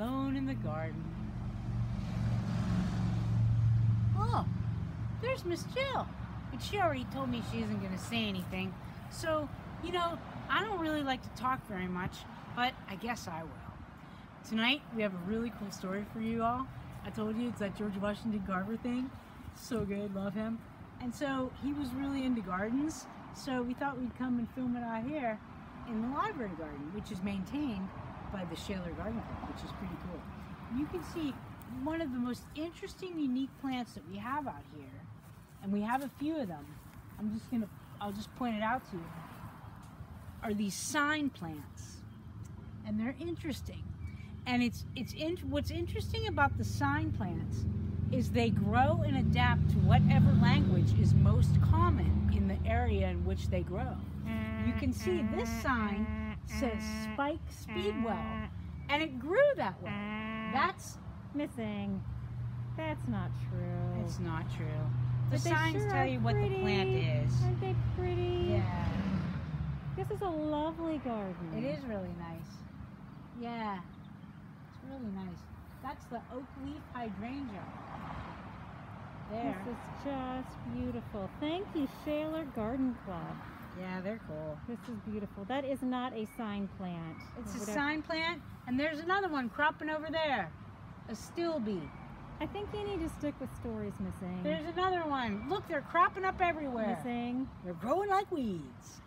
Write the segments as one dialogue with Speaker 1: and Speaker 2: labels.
Speaker 1: alone in the garden. Oh, there's Miss Jill. But she already told me she isn't going to say anything. So, you know, I don't really like to talk very much, but I guess I will. Tonight, we have a really cool story for you all. I told you it's that George Washington Carver thing. So good, love him. And so he was really into gardens, so we thought we'd come and film it out here in the library garden, which is maintained by the Shaler Garden Club, which is. You can see one of the most interesting, unique plants that we have out here, and we have a few of them. I'm just gonna, I'll just point it out to you, are these sign plants. And they're interesting. And it's, it's in, what's interesting about the sign plants is they grow and adapt to whatever language is most common in the area in which they grow. You can see this sign says Spike Speedwell, and it grew that way. Ah. That's
Speaker 2: missing. That's not true.
Speaker 1: it's not true. The
Speaker 2: But
Speaker 1: signs
Speaker 2: sure
Speaker 1: tell you what the plant is.
Speaker 2: Aren't they pretty?
Speaker 1: Yeah,
Speaker 2: This is a lovely garden.
Speaker 1: it is really nice. Yeah, it's really nice. That's the oak leaf hydrangea. There.
Speaker 2: This is just beautiful. Thank you, Shaler Garden Club.
Speaker 1: Yeah, they're cool.
Speaker 2: This is beautiful. That is not a sign plant.
Speaker 1: It's a sign plant, and there's another one cropping over there. Astilbe.
Speaker 2: I think you need to stick with stories missing.
Speaker 1: There's another one. Look, they're cropping up everywhere.
Speaker 2: missing.
Speaker 1: They're growing like weeds.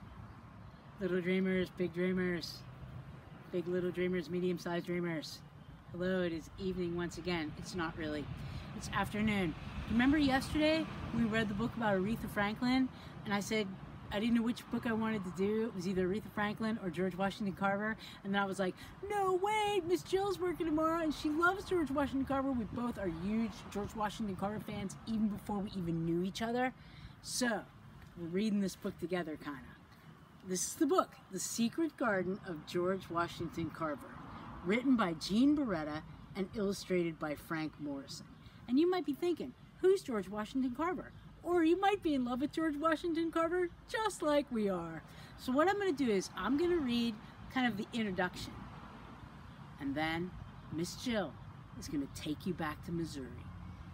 Speaker 1: Little dreamers, big dreamers, big little dreamers, medium sized dreamers. Hello, it is evening once again. It's not really, it's afternoon. Remember yesterday we read the book about Aretha Franklin and I said I didn't know which book I wanted to do. It was either Aretha Franklin or George Washington Carver. And then I was like, no way, Miss Jill's working tomorrow and she loves George Washington Carver. We both are huge George Washington Carver fans even before we even knew each other. So we're reading this book together, kind of. This is the book, The Secret Garden of George Washington Carver, written by Gene Barretta and illustrated by Frank Morrison. And you might be thinking, who's George Washington Carver? Or you might be in love with George Washington Carver, just like we are. So what I'm going to do is I'm going to read kind of the introduction. And then Miss Jill is going to take you back to Missouri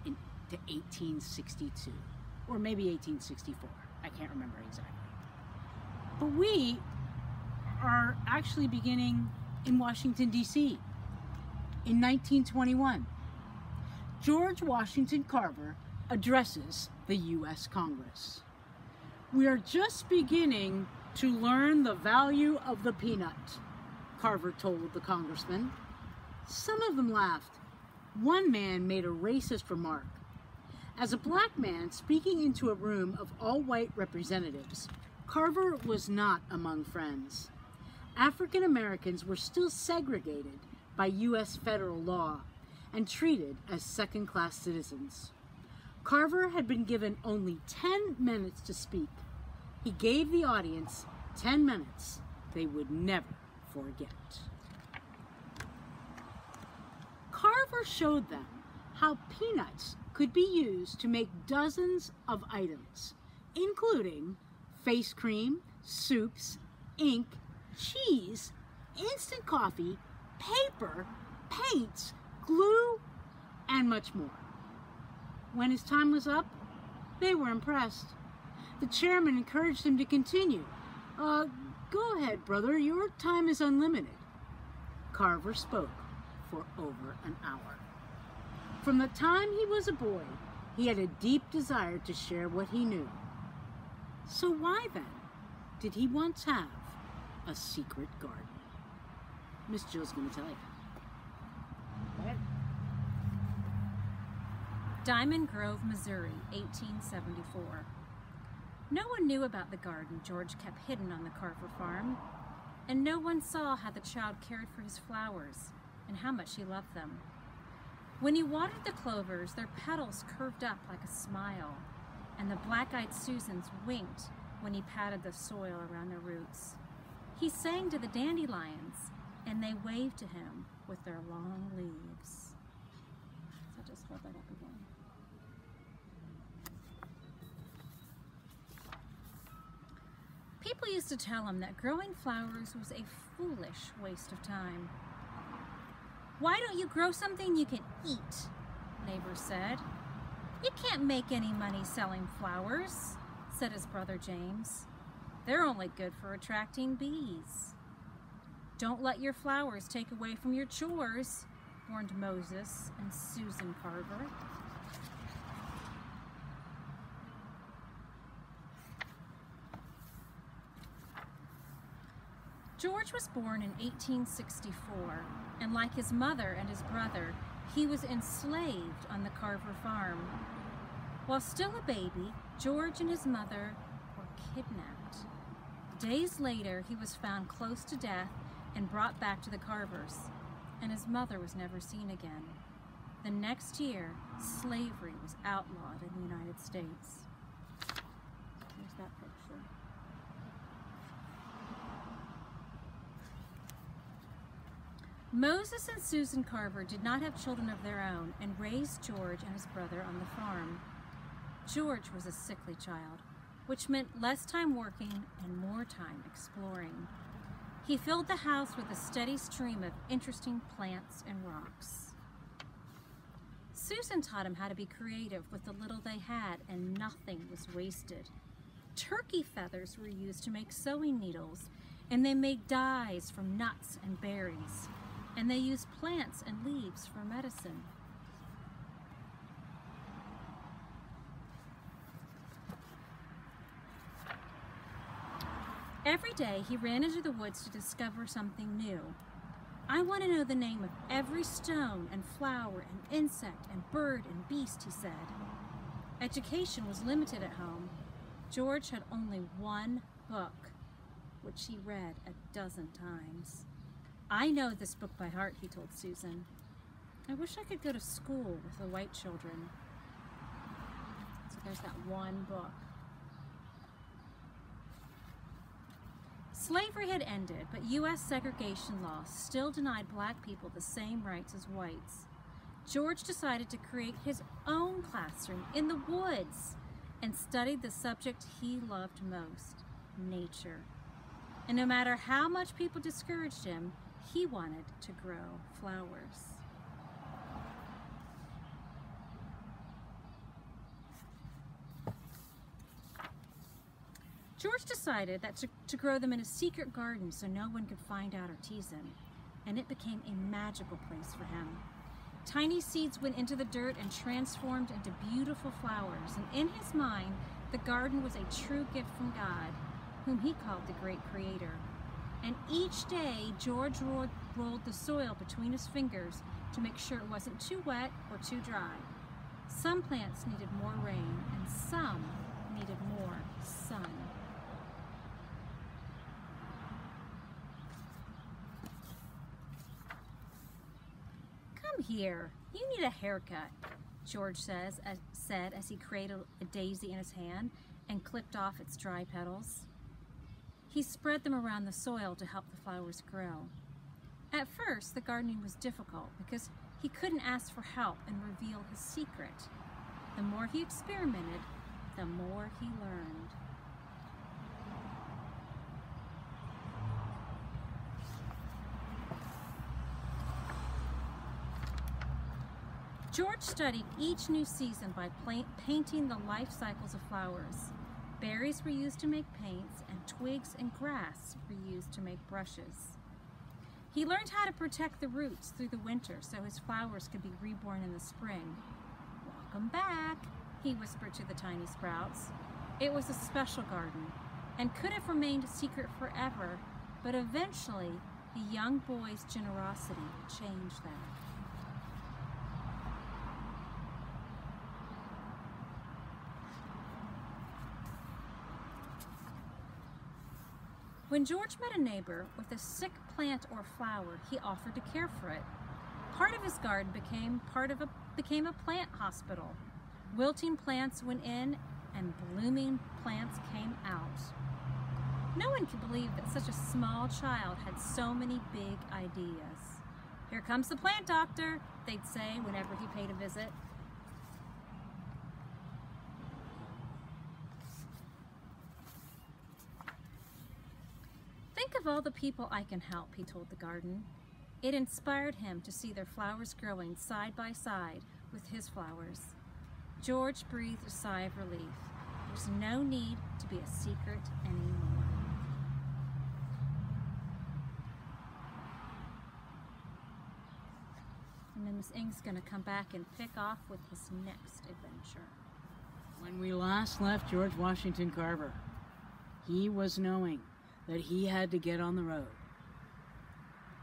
Speaker 1: in, to 1862. Or maybe 1864. I can't remember exactly. But we are actually beginning in Washington, D.C. in 1921. George Washington Carver addresses the U.S. Congress. We are just beginning to learn the value of the peanut, Carver told the congressman. Some of them laughed. One man made a racist remark. As a black man speaking into a room of all white representatives, Carver was not among friends. African Americans were still segregated by U.S. federal law and treated as second class citizens. Carver had been given only 10 minutes to speak. He gave the audience 10 minutes they would never forget. Carver showed them how peanuts could be used to make dozens of items, including face cream, soups, ink, cheese, instant coffee, paper, paints, glue, and much more. When his time was up, they were impressed. The chairman encouraged him to continue. Uh, go ahead, brother, your time is unlimited. Carver spoke for over an hour. From the time he was a boy, he had a deep desire to share what he knew. So why then did he once have a secret garden? Miss Jill's going to tell you. Go ahead.
Speaker 3: Diamond Grove, Missouri, 1874. No one knew about the garden George kept hidden on the Carver farm, and no one saw how the child cared for his flowers and how much he loved them. When he watered the clovers, their petals curved up like a smile, and the black-eyed Susans winked when he patted the soil around their roots. He sang to the dandelions, and they waved to him with their long leaves. So just hold that up again. People used to tell him that growing flowers was a foolish waste of time. Why don't you grow something you can eat? Neighbor said. You can't make any money selling flowers, said his brother James. They're only good for attracting bees. Don't let your flowers take away from your chores, warned Moses and Susan Carver. George was born in 1864, and like his mother and his brother, he was enslaved on the Carver farm. While still a baby, George and his mother were kidnapped. Days later, he was found close to death and brought back to the Carvers, and his mother was never seen again. The next year, slavery was outlawed in the United States. Moses and Susan Carver did not have children of their own and raised George and his brother on the farm. George was a sickly child, which meant less time working and more time exploring. He filled the house with a steady stream of interesting plants and rocks. Susan taught him how to be creative with the little they had, and nothing was wasted. Turkey feathers were used to make sewing needles, and they made dyes from nuts and berries and they use plants and leaves for medicine. Every day he ran into the woods to discover something new. I want to know the name of every stone and flower and insect and bird and beast, he said. Education was limited at home. George had only one book, which he read a dozen times. I know this book by heart, he told Susan. I wish I could go to school with the white children. So there's that one book. Slavery had ended, but U.S. segregation laws still denied black people the same rights as whites. George decided to create his own classroom in the woods and studied the subject he loved most, nature. And no matter how much people discouraged him, he wanted to grow flowers. George decided that to, to grow them in a secret garden so no one could find out or tease him, and it became a magical place for him. Tiny seeds went into the dirt and transformed into beautiful flowers, and in his mind, the garden was a true gift from God, whom he called the great creator. And each day, George rolled, rolled the soil between his fingers to make sure it wasn't too wet or too dry. Some plants needed more rain, and some needed more sun. Come here. You need a haircut, George says, as, said as he cradled a daisy in his hand and clipped off its dry petals. He spread them around the soil to help the flowers grow. At first, the gardening was difficult because he couldn't ask for help and reveal his secret. The more he experimented, the more he learned. George studied each new season by painting the life cycles of flowers. Berries were used to make paints, and twigs and grass were used to make brushes. He learned how to protect the roots through the winter so his flowers could be reborn in the spring. Welcome back, he whispered to the tiny sprouts. It was a special garden and could have remained a secret forever, but eventually the young boy's generosity changed that. When George met a neighbor with a sick plant or flower, he offered to care for it. Part of his garden became part of a became a plant hospital. Wilting plants went in and blooming plants came out. No one could believe that such a small child had so many big ideas. Here comes the plant doctor, they'd say whenever he paid a visit. Think of all the people I can help, he told the garden. It inspired him to see their flowers growing side by side with his flowers. George breathed a sigh of relief. There's no need to be a secret anymore. And then Miss Ing's going to come back and pick off with his next adventure.
Speaker 1: When we last left George Washington Carver, he was knowing that he had to get on the road.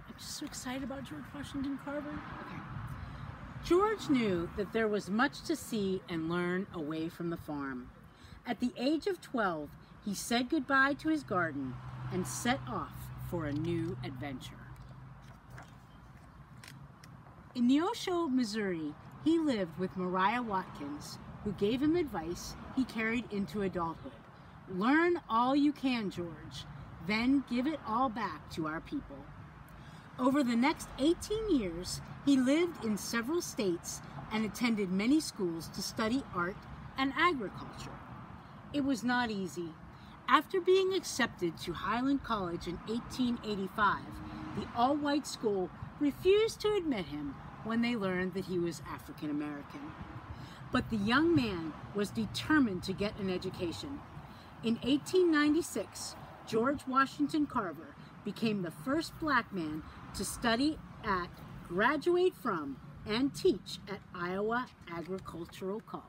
Speaker 1: I'm just so excited about George Washington Carver. Okay. George knew that there was much to see and learn away from the farm. At the age of 12, he said goodbye to his garden and set off for a new adventure. In Neosho, Missouri, he lived with Mariah Watkins, who gave him advice he carried into adulthood. Learn all you can, George, then give it all back to our people. Over the next 18 years, he lived in several states and attended many schools to study art and agriculture. It was not easy. After being accepted to Highland College in 1885, the all-white school refused to admit him when they learned that he was African American. But the young man was determined to get an education. In 1896, George Washington Carver became the first black man to study at, graduate from, and teach at Iowa Agricultural College.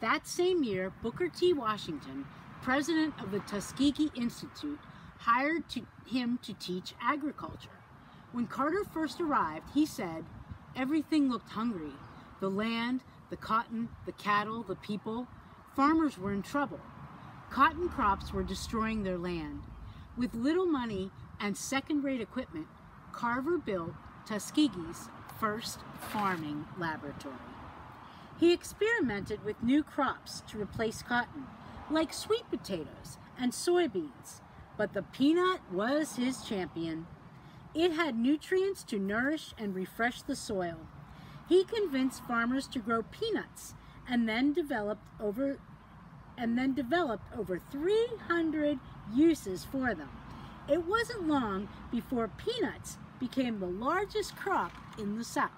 Speaker 1: That same year, Booker T. Washington, president of the Tuskegee Institute, hired to, him to teach agriculture. When Carver first arrived, he said, everything looked hungry. The land, the cotton, the cattle, the people. Farmers were in trouble. Cotton crops were destroying their land. With little money and second-rate equipment, Carver built Tuskegee's first farming laboratory. He experimented with new crops to replace cotton, like sweet potatoes and soybeans, but the peanut was his champion. It had nutrients to nourish and refresh the soil. He convinced farmers to grow peanuts and then developed over and then developed over 300 uses for them. It wasn't long before peanuts became the largest crop in the South.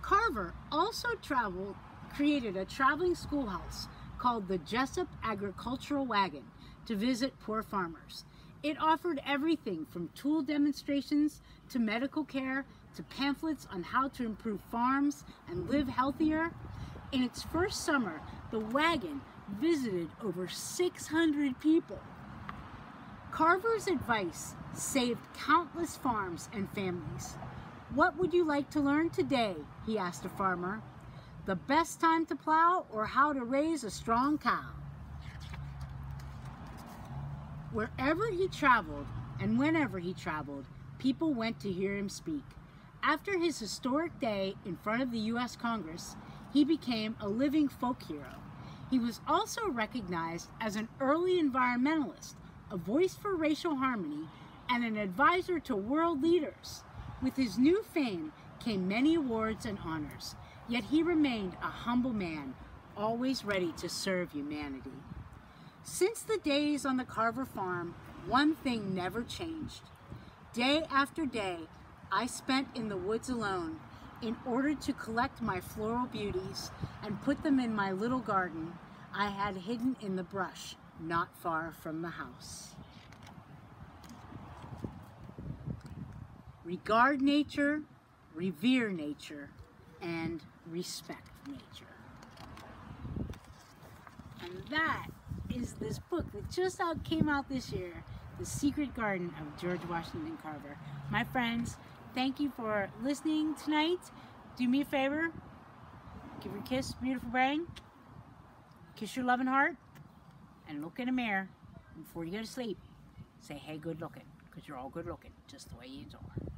Speaker 1: Carver also traveled, created a traveling schoolhouse called the Jesup Agricultural Wagon to visit poor farmers. It offered everything from tool demonstrations to medical care to pamphlets on how to improve farms and live healthier. In its first summer, the wagon visited over 600 people. Carver's advice saved countless farms and families. What would you like to learn today? He asked a farmer. The best time to plow or how to raise a strong cow? Wherever he traveled and whenever he traveled, people went to hear him speak. After his historic day in front of the U.S. Congress, he became a living folk hero. He was also recognized as an early environmentalist, a voice for racial harmony, and an advisor to world leaders. With his new fame came many awards and honors, yet he remained a humble man, always ready to serve humanity. Since the days on the Carver farm, one thing never changed. Day after day, I spent in the woods alone in order to collect my floral beauties and put them in my little garden I had hidden in the brush not far from the house. regard nature, revere nature, and respect nature. And that is this book that just out came out this year, The Secret Garden of George Washington Carver. My friends, thank you for listening tonight. Do me a favor, give a kiss, beautiful brain, kiss your loving heart, and look in a mirror before you go to sleep. Say, hey, good looking, because you're all good looking, just the way you are.